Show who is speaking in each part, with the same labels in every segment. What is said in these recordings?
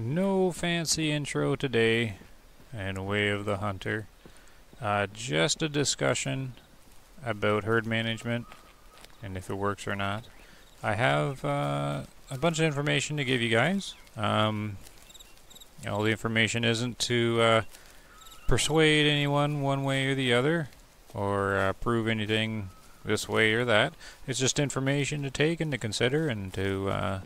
Speaker 1: No fancy intro today in Way of the Hunter. Uh, just a discussion about herd management and if it works or not. I have uh, a bunch of information to give you guys. Um, all the information isn't to uh, persuade anyone one way or the other or uh, prove anything this way or that. It's just information to take and to consider and to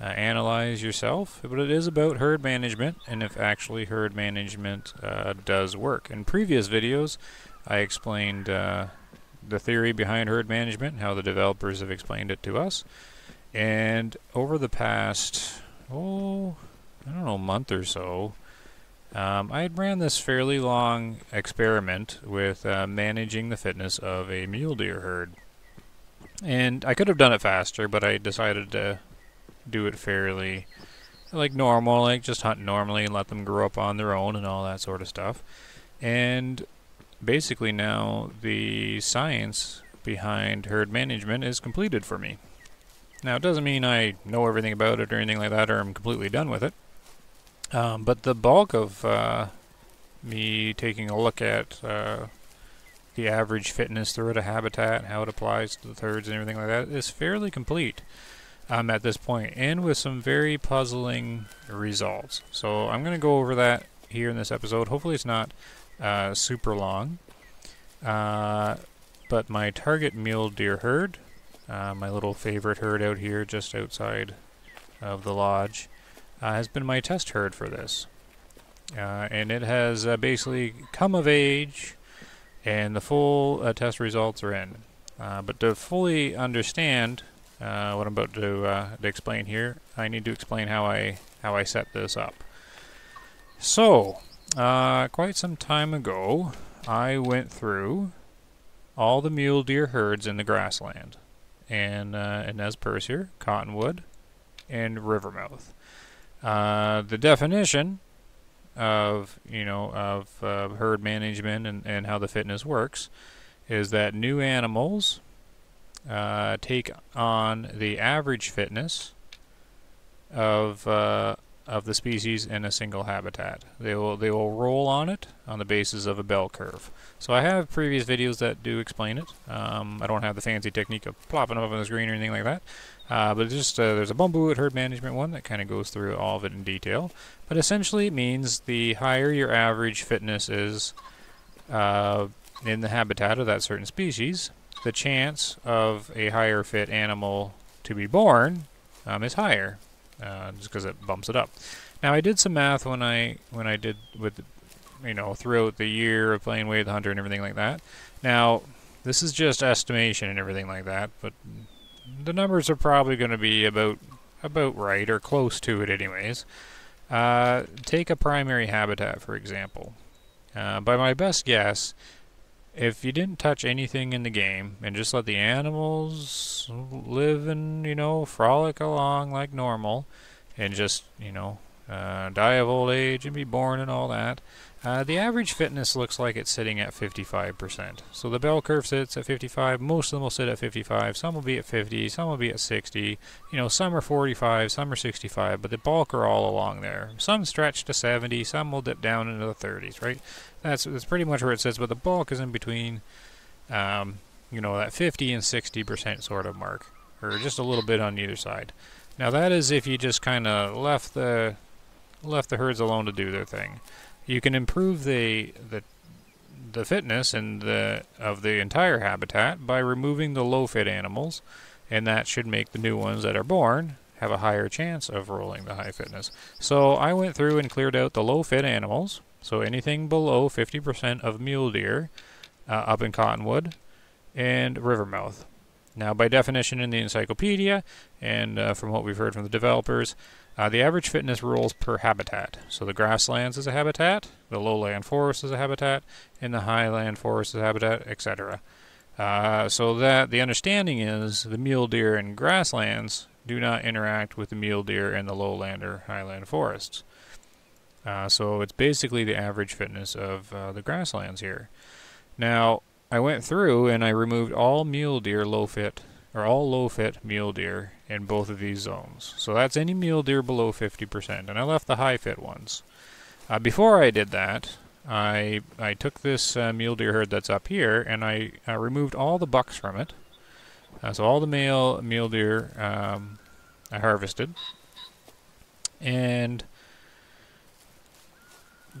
Speaker 1: uh, analyze yourself. But it is about herd management and if actually herd management uh, does work. In previous videos, I explained uh, the theory behind herd management, how the developers have explained it to us. And over the past, oh, I don't know, month or so, um, I had ran this fairly long experiment with uh, managing the fitness of a mule deer herd. And I could have done it faster, but I decided to do it fairly like normal, like just hunt normally and let them grow up on their own and all that sort of stuff. And basically now the science behind herd management is completed for me. Now it doesn't mean I know everything about it or anything like that or I'm completely done with it. Um, but the bulk of uh, me taking a look at uh, the average fitness throughout a habitat, how it applies to the herds and everything like that, is fairly complete um, at this point, and with some very puzzling results. So I'm going to go over that here in this episode. Hopefully it's not uh, super long. Uh, but my target mule deer herd, uh, my little favorite herd out here just outside of the lodge, uh, has been my test herd for this. Uh, and it has uh, basically come of age, and the full test results are in. But to fully understand uh, what I'm about to, to, explain here, I need to explain how I how I set this up. So, quite some time ago, I went through all the mule deer herds in the grassland, and uh, in Nez Perce, Cottonwood, and Rivermouth. Uh, the definition of you know of uh, herd management and, and how the fitness works is that new animals uh, take on the average fitness of uh, of the species in a single habitat. They will they will roll on it on the basis of a bell curve. So I have previous videos that do explain it. Um, I don't have the fancy technique of plopping them up on the screen or anything like that. Uh, but just uh, there's a Bumblewoot herd management one that kind of goes through all of it in detail. But essentially it means the higher your average fitness is uh, in the habitat of that certain species, the chance of a higher fit animal to be born um, is higher, uh, just because it bumps it up. Now I did some math when I when I did with you know throughout the year of playing of the Hunter and everything like that. Now this is just estimation and everything like that, but the numbers are probably going to be about about right or close to it anyways. Uh, take a primary habitat for example. Uh, by my best guess, if you didn't touch anything in the game and just let the animals live and you know frolic along like normal, and just you know uh, die of old age and be born and all that, uh, the average fitness looks like it's sitting at 55%. So the bell curve sits at 55. Most of them will sit at 55. Some will be at 50. Some will be at 60. You know, some are 45. Some are 65. But the bulk are all along there. Some stretch to 70. Some will dip down into the 30s. Right? That's that's pretty much where it sits. But the bulk is in between. Um, you know, that 50 and 60% sort of mark, or just a little bit on either side. Now that is if you just kind of left the left the herds alone to do their thing you can improve the the the fitness and the of the entire habitat by removing the low fit animals, and that should make the new ones that are born have a higher chance of rolling the high fitness. So I went through and cleared out the low fit animals, so anything below 50% of mule deer uh, up in Cottonwood and Rivermouth. Now, by definition in the encyclopedia, and uh, from what we've heard from the developers, uh, the average fitness rules per habitat. So the grasslands is a habitat, the lowland forest is a habitat, and the highland forest is a habitat, etc. Uh, so that the understanding is the mule deer in grasslands do not interact with the mule deer in the lowland or highland forests. Uh, so it's basically the average fitness of uh, the grasslands here. Now, I went through and I removed all mule deer low fit are all low fit mule deer in both of these zones. So that's any mule deer below 50%, and I left the high fit ones. Uh, before I did that, I I took this uh, mule deer herd that's up here, and I removed all the bucks from it. Uh, so all the male mule deer um, I harvested, and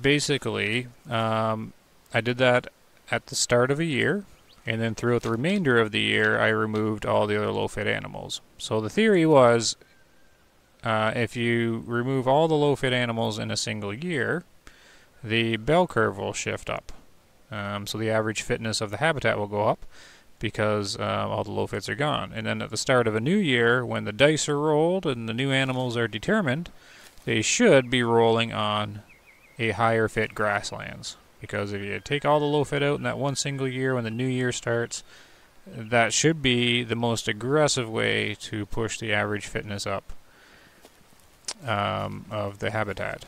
Speaker 1: basically um, I did that at the start of a year, and then throughout the remainder of the year, I removed all the other low-fit animals. So the theory was, uh, if you remove all the low-fit animals in a single year, the bell curve will shift up. Um, so the average fitness of the habitat will go up because uh, all the low fits are gone. And then at the start of a new year, when the dice are rolled and the new animals are determined, they should be rolling on a higher fit grasslands. Because if you take all the low fit out in that one single year when the new year starts, that should be the most aggressive way to push the average fitness up um, of the habitat.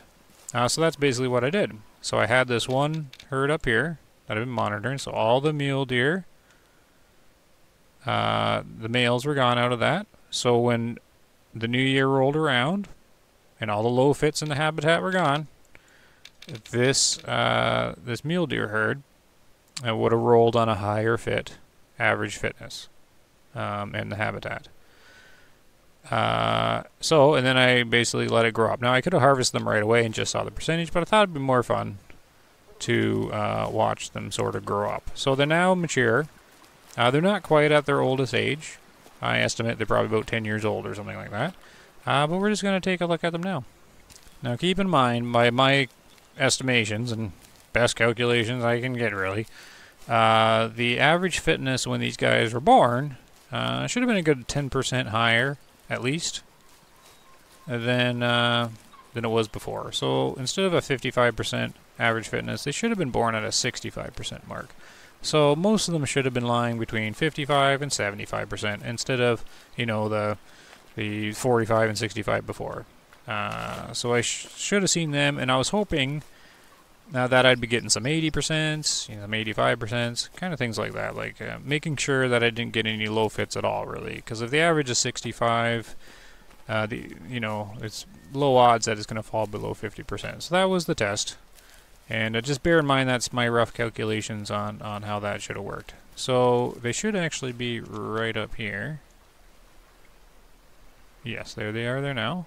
Speaker 1: Uh, so that's basically what I did. So I had this one herd up here that I've been monitoring. So all the mule deer, uh, the males were gone out of that. So when the new year rolled around and all the low fits in the habitat were gone, this uh, this mule deer herd uh, would have rolled on a higher fit average fitness um, in the habitat. Uh, so, and then I basically let it grow up. Now, I could have harvested them right away and just saw the percentage, but I thought it'd be more fun to uh, watch them sort of grow up. So they're now mature. Uh, they're not quite at their oldest age. I estimate they're probably about 10 years old or something like that. Uh, but we're just going to take a look at them now. Now, keep in mind, by my estimations and best calculations I can get, really, uh, the average fitness when these guys were born uh, should have been a good 10% higher at least, than uh, than it was before. So instead of a 55% average fitness, they should have been born at a 65% mark. So most of them should have been lying between 55 and 75% instead of you know the the 45 and 65 before. Uh, so I sh should have seen them, and I was hoping now that I'd be getting some 80%, you know, some 85%, kind of things like that. Like uh, making sure that I didn't get any low fits at all, really. Because if the average is 65, uh, the you know, it's low odds that it's going to fall below 50%. So that was the test. And uh, just bear in mind that's my rough calculations on, on how that should have worked. So they should actually be right up here. Yes, there they are there now.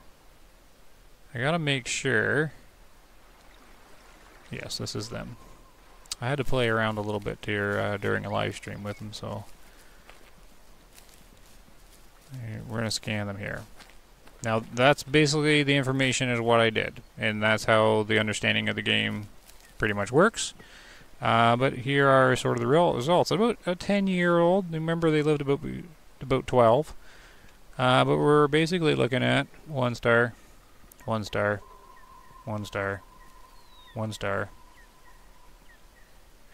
Speaker 1: I gotta make sure Yes, this is them. I had to play around a little bit here uh, during a live stream with them, so we're to scan them here. Now, that's basically the information is what I did, and that's how the understanding of the game pretty much works. Uh, but here are sort of the real results. About a 10-year-old, remember they lived about about 12. Uh, but we're basically looking at one star, one star, one star, one star.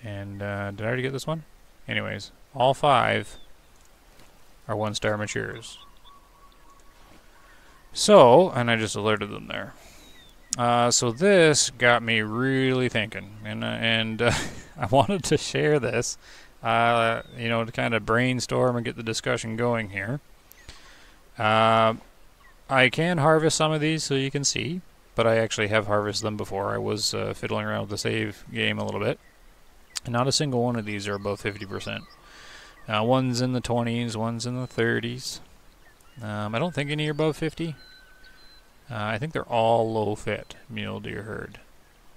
Speaker 1: And uh, did I already get this one? Anyways, all five are one star matures. So, and I just alerted them there. Uh, so this got me really thinking, and uh, and uh, I wanted to share this, uh, you know, to kind of brainstorm and get the discussion going here. I can harvest some of these so you can see, but I actually have harvested them before. I was uh, fiddling around with the save game a little bit. Not a single one of these are above 50%. Uh, one's in the 20s, one's in the 30s. Um, I don't think any are above 50. Uh, I think they're all low fit mule deer herd.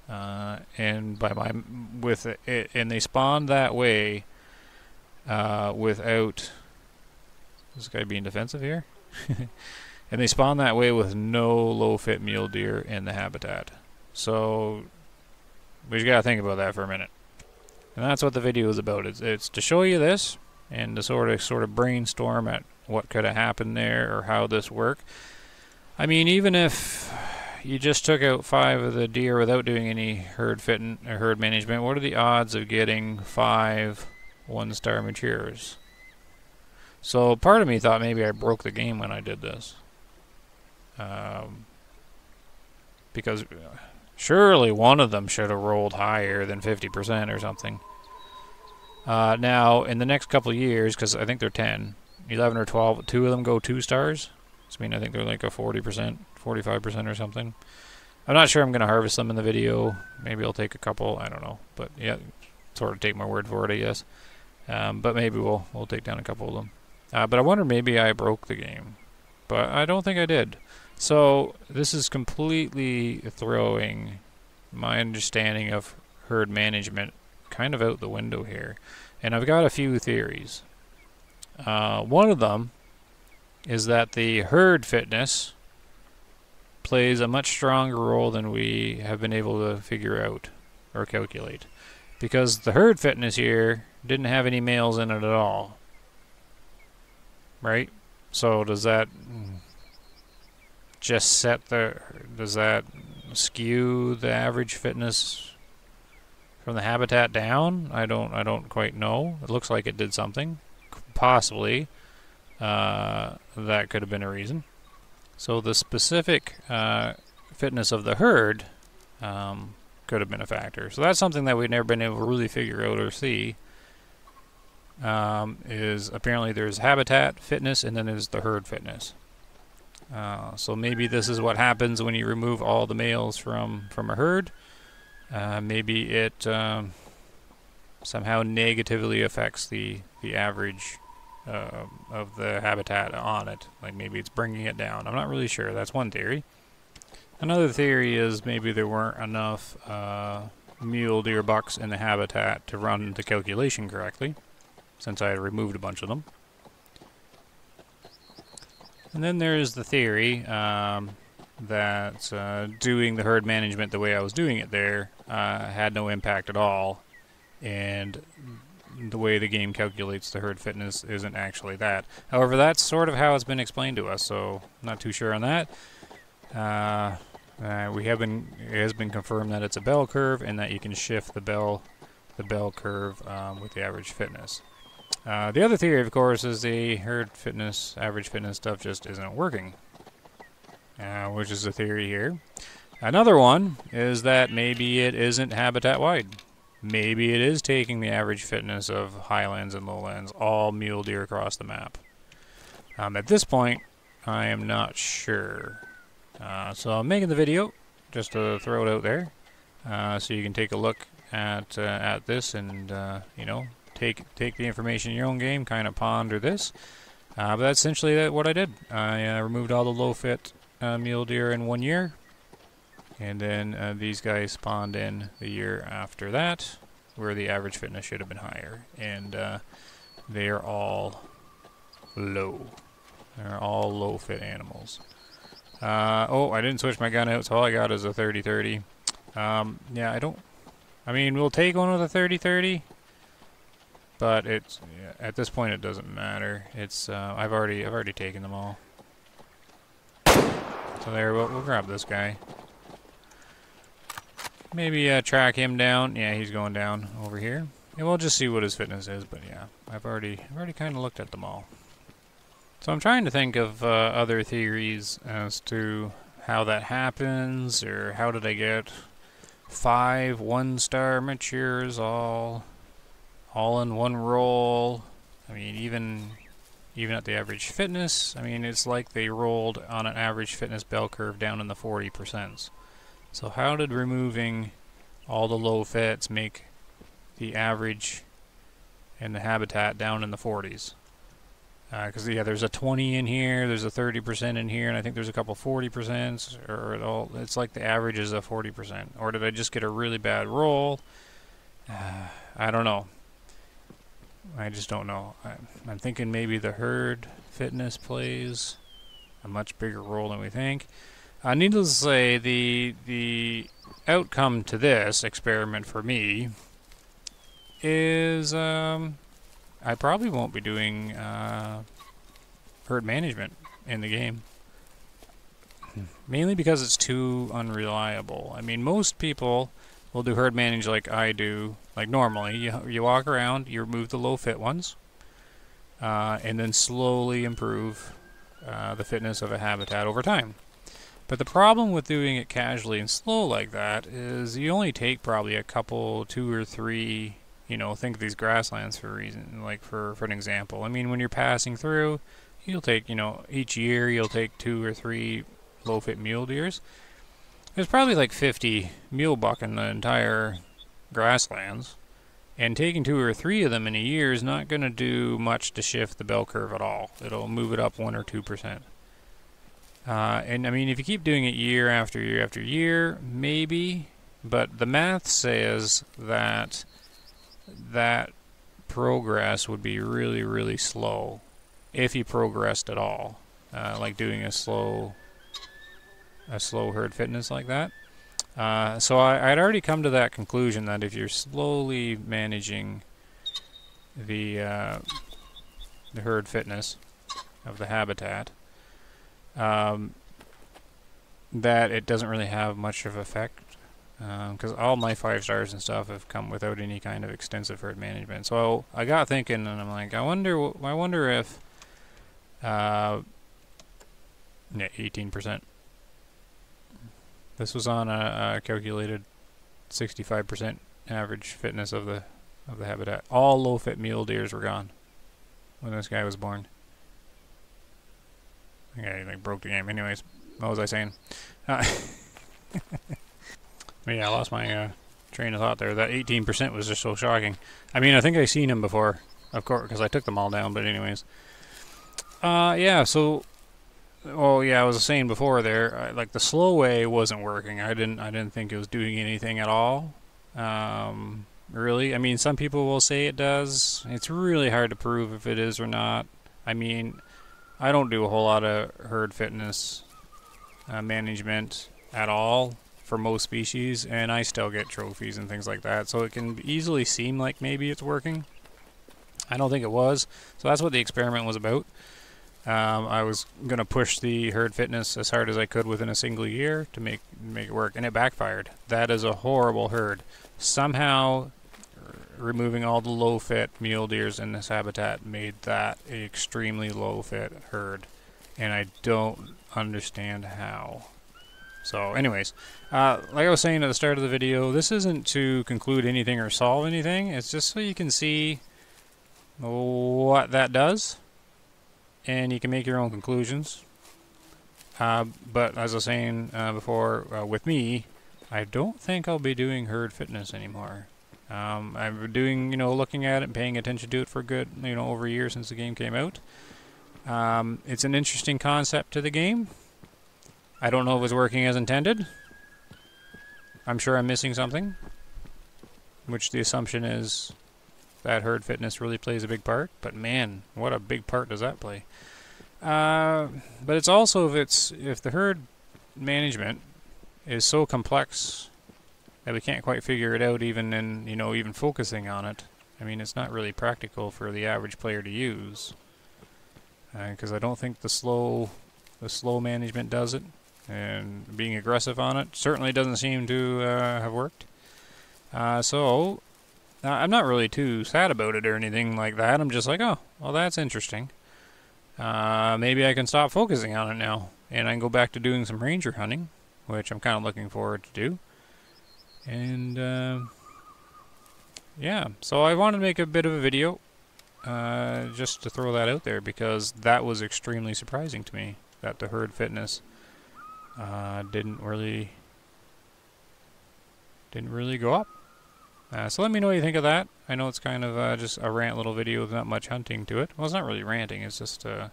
Speaker 1: Uh, and by my with it, and they spawn that way uh, without this guy being defensive here. And they spawn that way with no low-fit mule deer in the habitat. So we just got to think about that for a minute. And that's what the video is about. It's, it's to show you this and to sort of sort of brainstorm at what could have happened there or how this worked. I mean, even if you just took out five of the deer without doing any herd fitting or herd management, what are the odds of getting five one-star matures? So part of me thought maybe I broke the game when I did this. Um, because surely one of them should have rolled higher than 50% or something. Uh, now, in the next couple years, because I think they're 10, 11 or 12. Two of them go two stars. I mean, I think they're like a 40%, 45% or something. I'm not sure I'm going to harvest them in the video. Maybe I'll take a couple. I don't know. But yeah, sort of take my word for it, I guess. Um, but maybe we'll we'll take down a couple of them. Uh, but I wonder maybe I broke the game. But I don't think I did. So this is completely throwing my understanding of herd management kind of out the window here. And I've got a few theories. Uh, one of them is that the herd fitness plays a much stronger role than we have been able to figure out or calculate. Because the herd fitness here didn't have any males in it at all. Right? So does that just set the does that skew the average fitness from the habitat down? I don't I don't quite know. It looks like it did something. Possibly uh, that could have been a reason. So the specific uh, fitness of the herd um, could have been a factor. So that's something that we've never been able to really figure out or see. Um, is apparently there's habitat fitness and then there's the herd fitness. Uh, so maybe this is what happens when you remove all the males from from a herd. Uh, maybe it um, somehow negatively affects the the average uh, of the habitat on it. Like maybe it's bringing it down. I'm not really sure. That's one theory. Another theory is maybe there weren't enough uh, mule deer bucks in the habitat to run the calculation correctly, since I had removed a bunch of them. And then there's the theory um, that uh, doing the herd management the way I was doing it there uh, had no impact at all, and the way the game calculates the herd fitness isn't actually that. However, that's sort of how it's been explained to us, so not too sure on that. Uh, uh, we have been it has been confirmed that it's a bell curve and that you can shift the bell the bell curve um, with the average fitness. Uh, the other theory, of course, is the herd fitness, average fitness stuff just isn't working, uh, which is a theory here. Another one is that maybe it isn't habitat wide. Maybe it is taking the average fitness of highlands and lowlands, all mule deer across the map. Um, at this point, I am not sure. Uh, so I'm making the video just to throw it out there, uh, so you can take a look at uh, at this and you know take take the information in your own game, kind of ponder this. Uh, but that's essentially what I did. I uh, removed all the low-fit uh, mule deer in one year, and then uh, these guys spawned in the year after that, where the average fitness should have been higher, and uh, they are all low. They're all low-fit animals. Uh, oh, I didn't switch my gun out, so all I got is a 30-30. Um, yeah, I don't... I mean, we'll take one with a 30-30. But it's yeah, at this point it doesn't matter. It's uh, I've already I've already taken them all. So there, we'll, we'll grab this guy. Maybe uh, track him down. Yeah, he's going down over here. And we'll just see what his fitness is. But yeah, I've already I've already kind of looked at them all. So I'm trying to think of uh, other theories as to how that happens, or how did I get five one-star matures all all in one roll. I mean, even even at the average fitness, I mean, it's like they rolled on an average fitness bell curve down in the 40%. So how did removing all the low fits make the average and the habitat down in the 40s? Because, uh, yeah, there's a 20 in here, there's a 30% in here, and I think there's a couple 40%, or it all, it's like the average is a 40%. Or did I just get a really bad roll? Uh, I don't know. I just don't know. I'm, I'm thinking maybe the herd fitness plays a much bigger role than we think. Uh, needless to say, the the outcome to this experiment for me is um, I probably won't be doing uh, herd management in the game. Mainly because it's too unreliable. I mean, most people will do herd manage like I do, like normally. You, you walk around, you remove the low fit ones, uh, and then slowly improve uh, the fitness of a habitat over time. But the problem with doing it casually and slow like that is you only take probably a couple, two or three you know, think of these grasslands for a reason, like for, for an example. I mean, when you're passing through, you'll take, you know, each year you'll take two or three low fit mule deers. There's probably like 50 mule buck in the entire grasslands. And taking two or three of them in a year is not going to do much to shift the bell curve at all. It'll move it up 1 or 2%. Uh, and I mean, if you keep doing it year after year after year, maybe. But the math says that that progress would be really, really slow if you progressed at all. Uh, like doing a slow a slow herd fitness like that. Uh, so I, would already come to that conclusion that if you're slowly managing the uh, the herd fitness of the habitat, um, that it doesn't really have much of effect because um, all my five stars and stuff have come without any kind of extensive herd management. So I got thinking, and I'm like, I wonder, I wonder if, uh, yeah, 18%. This was on a, a calculated 65% average fitness of the of the habitat. All low fit mule deers were gone when this guy was born. Okay, like broke the game. Anyways, what was I saying? Uh, yeah, I lost my uh, train of thought there. That 18% was just so shocking. I mean, I think I've seen him before, of course, because I took them all down. But anyways, uh, yeah. So Oh yeah, I was saying before there, I, like the slow way wasn't working. I didn't, I didn't think it was doing anything at all. Um, really, I mean, some people will say it does. It's really hard to prove if it is or not. I mean, I don't do a whole lot of herd fitness uh, management at all for most species, and I still get trophies and things like that. So it can easily seem like maybe it's working. I don't think it was. So that's what the experiment was about. Um, I was going to push the herd fitness as hard as I could within a single year to make make it work, and it backfired. That is a horrible herd. Somehow, removing all the low fit mule deers in this habitat made that an extremely low fit herd, and I don't understand how. So, anyways, uh, like I was saying at the start of the video, this isn't to conclude anything or solve anything. It's just so you can see what that does and you can make your own conclusions. Uh, but as I was saying uh, before, uh, with me, I don't think I'll be doing herd fitness anymore. Um, I've been doing, you know, looking at it and paying attention to it for good, you know, over a year since the game came out. Um, it's an interesting concept to the game. I don't know if it's working as intended. I'm sure I'm missing something, which the assumption is that herd fitness really plays a big part. But man, what a big part does that play? Uh, but it's also if it's if the herd management is so complex that we can't quite figure it out, even in you know even focusing on it. I mean, it's not really practical for the average player to use because uh, I don't think the slow the slow management does it, and being aggressive on it certainly doesn't seem to uh, have worked. Uh, so I'm not really too sad about it or anything like that. I'm just like, oh, well, that's interesting. Uh, maybe I can stop focusing on it now, and I can go back to doing some ranger hunting, which I'm kind of looking forward to do. And, uh, yeah, so I wanted to make a bit of a video, uh, just to throw that out there, because that was extremely surprising to me, that the herd fitness uh, didn't really, didn't really go up. Uh, so let me know what you think of that. I know it's kind of uh, just a rant little video with not much hunting to it. Well, it's not really ranting. It's just, uh,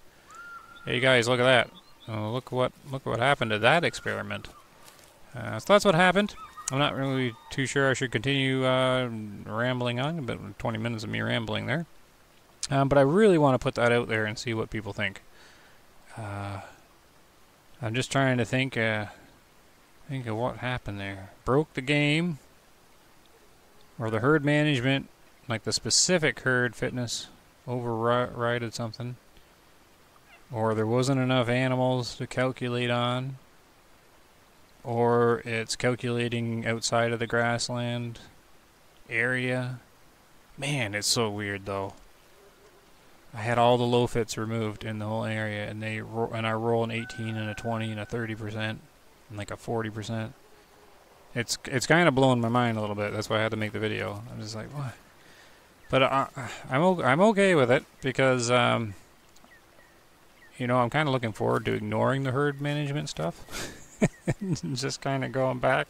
Speaker 1: hey guys, look at that. Oh, look what look what happened to that experiment. Uh, so that's what happened. I'm not really too sure I should continue uh, rambling on. About 20 minutes of me rambling there. Um, but I really want to put that out there and see what people think. Uh, I'm just trying to think, think of what happened there. Broke the game or the herd management, like the specific herd fitness, overrided something, or there wasn't enough animals to calculate on, or it's calculating outside of the grassland area. Man, it's so weird though. I had all the low fits removed in the whole area, and they and I roll an 18 and a 20 and a 30 percent and like a 40 percent. It's it's kind of blowing my mind a little bit. That's why I had to make the video. I'm just like, what? but uh, I'm I'm okay with it because um, you know I'm kind of looking forward to ignoring the herd management stuff, just kind of going back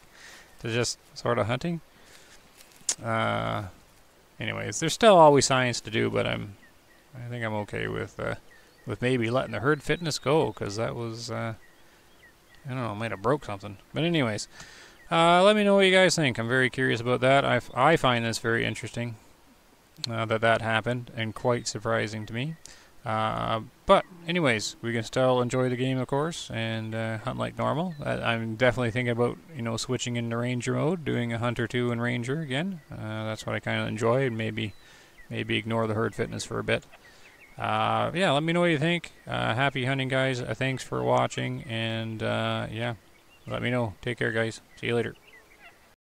Speaker 1: to just sort of hunting. Uh, anyways, there's still always science to do, but I'm I think I'm okay with uh, with maybe letting the herd fitness go because that was uh, I don't know might have broke something. But anyways. Uh, let me know what you guys think. I'm very curious about that. I, I find this very interesting uh, that that happened and quite surprising to me. Uh, but anyways, we can still enjoy the game, of course, and uh, hunt like normal. I, am definitely thinking about you know switching into ranger mode, doing a hunter two and ranger again. Uh, that's what I kind of enjoy, and maybe maybe ignore the herd fitness for a bit. Uh, yeah, let me know what you think. happy hunting, guys. thanks for watching, and yeah. Let me know. Take care, guys. See you later.